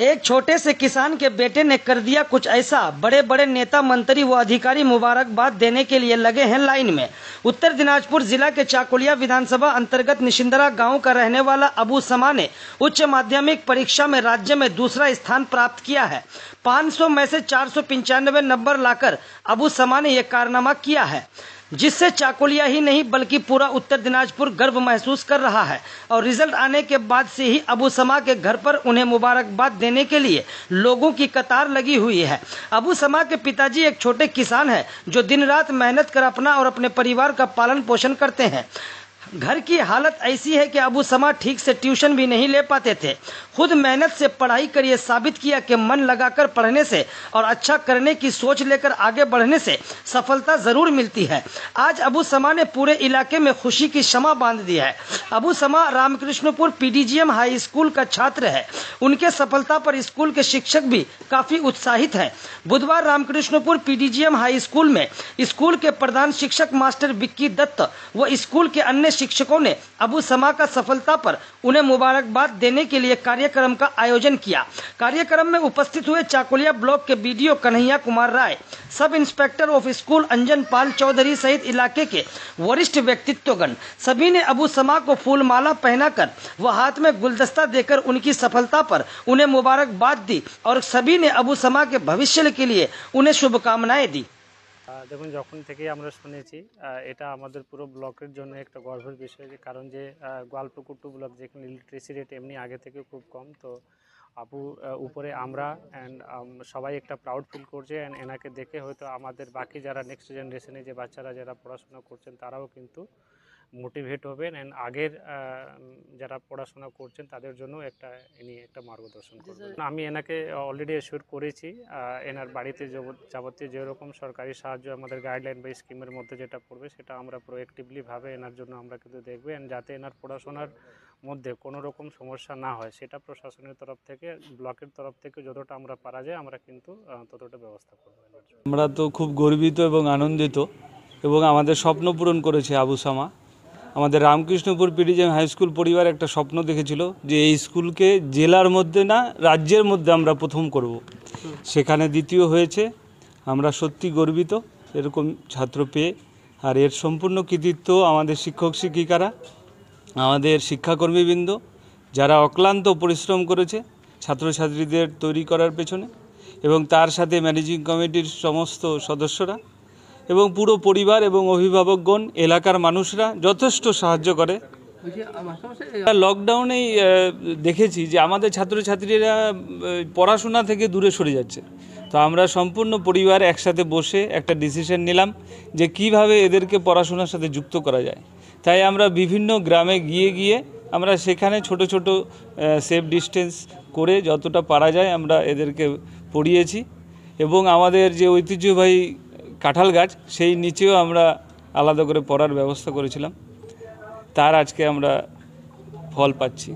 एक छोटे से किसान के बेटे ने कर दिया कुछ ऐसा। बड़े बड़े नेता, मंत्री व अधिकारी मुबारकबाद देने के लिए लगे हैं लाइन में। उत्तर दिनाजपुर जिला के चाकुलिया विधानसभा अंतर्गत निशिंदरा गाँव का रहने वाला अबू समा ने उच्च माध्यमिक परीक्षा में राज्य में दूसरा स्थान प्राप्त किया है। 500 में से चार सौ पंचानवे नंबर लाकर अबू समा ने यह कारनामा किया है। जिससे चाकुलिया ही नहीं, बल्कि पूरा उत्तर दिनाजपुर गर्व महसूस कर रहा है। और रिज़ल्ट आने के बाद से ही अबू समा के घर पर उन्हें मुबारकबाद देने के लिए लोगों की कतार लगी हुई है। अबू समा के पिताजी एक छोटे किसान है, जो दिन रात मेहनत कर अपना और अपने परिवार का पालन पोषण करते हैं। घर की हालत ऐसी है कि अबू समा ठीक से ट्यूशन भी नहीं ले पाते थे। खुद मेहनत से पढ़ाई कर ये साबित किया कि मन लगाकर पढ़ने से और अच्छा करने की सोच लेकर आगे बढ़ने से सफलता ज़रूर मिलती है। आज अबू समा ने पूरे इलाके में खुशी की क्षमा बाँध दी है। अबू समा रामकृष्णपुर पीडीजीएम हाई स्कूल का छात्र है। उनके सफलता पर स्कूल के शिक्षक भी काफ़ी उत्साहित है। बुधवार रामकृष्णपुर पीडीजीएम हाई स्कूल में स्कूल के प्रधान शिक्षक मास्टर विक्की दत्त व स्कूल के अन्य शिक्षकों ने अबू समा का सफलता पर उन्हें मुबारकबाद देने के लिए कार्यक्रम का आयोजन किया। कार्यक्रम में उपस्थित हुए चाकुलिया ब्लॉक के BDO Kanhaiya Kumar Rai, sub inspector of school Anjan Pal Chaudhary सहित इलाके के वरिष्ठ व्यक्तित्वगण, सभी ने अबू समा को फूल फूलमाला पहनाकर व हाथ में गुलदस्ता देकर उनकी सफलता पर उन्हें मुबारकबाद दी और सभी ने अबू समा के भविष्य के लिए उन्हें शुभकामनाएँ दी। দেখুন, যখন থেকে আমরা শুনেছি এটা আমাদের পুরো ব্লকের জন্য একটা গর্বের বিষয় যে, কারণ যে গোয়ালপুকুর টু ব্লক যেখানে ইলেকট্রিসি রেট এমনি আগে থেকে খুব কম, তো আপু উপরে আমরা অ্যান্ড সবাই একটা প্রাউড ফিল করছে অ্যান্ড এনাকে দেখে হয়তো আমাদের বাকি যারা নেক্সট জেনারেশনে যে বাচ্চারা যারা পড়াশোনা করছেন, তারাও কিন্তু মোটিভেট হবেন অ্যান্ড আগের যারা পড়াশোনা করছেন তাদের জন্য একটা ইনি একটা মার্গদর্শন করবেন। আমি এনাকে অলরেডি এসিওর করেছি এনার বাড়িতে যাবত- যাবতীয় যেরকম সরকারি সাহায্য আমাদের গাইডলাইন বা স্কিমের মধ্যে যেটা পড়বে সেটা আমরা প্রোয়েক্টিভলি ভাবে এনার জন্য আমরা কিন্তু দেখব and যাতে এনার পড়াশোনার মধ্যে কোনো রকম সমস্যা না হয় সেটা প্রশাসনের তরফ থেকে ব্লকের তরফ থেকে যতটা আমরা পারা যায় আমরা কিন্তু ততটা ব্যবস্থা করব আমরা তো খুব গর্বিত এবং আনন্দিত এবং আমাদের স্বপ্ন পূরণ করেছে আবু সামা। আমাদের রামকৃষ্ণপুর পিডিজিএম হাই স্কুল পরিবার একটা স্বপ্ন দেখেছিল যে এই স্কুলকে জেলার মধ্যে না, রাজ্যের মধ্যে আমরা প্রথম করব। সেখানে দ্বিতীয় হয়েছে, আমরা সত্যি গর্বিত এরকম ছাত্র পেয়ে। আর এর সম্পূর্ণ কৃতিত্ব আমাদের শিক্ষক শিক্ষিকারা, আমাদের শিক্ষাকর্মীবৃন্দ, যারা অক্লান্ত পরিশ্রম করেছে ছাত্রছাত্রীদের তৈরি করার পেছনে এবং তার সাথে ম্যানেজিং কমিটির সমস্ত সদস্যরা এবং পুরো পরিবার এবং অভিভাবকগণ, এলাকার মানুষরা যথেষ্ট সাহায্য করে। লকডাউনেই দেখেছি যে আমাদের ছাত্রছাত্রীরা পড়াশোনা থেকে দূরে সরে যাচ্ছে। তো আমরা সম্পূর্ণ পরিবার একসাথে বসে একটা ডিসিশন নিলাম যে কীভাবে এদেরকে পড়াশোনার সাথে যুক্ত করা যায়। তাই আমরা বিভিন্ন গ্রামে গিয়ে গিয়ে আমরা সেখানে ছোট ছোট সেফ ডিস্টেন্স করে যতটা পারা যায় আমরা এদেরকে পড়িয়েছি। এবং আমাদের যে ঐতিহ্যবাহী কাঁঠাল গাছ, সেই নিচেও আমরা আলাদা করে পড়ার ব্যবস্থা করেছিলাম। তার আজকে আমরা ফল পাচ্ছি।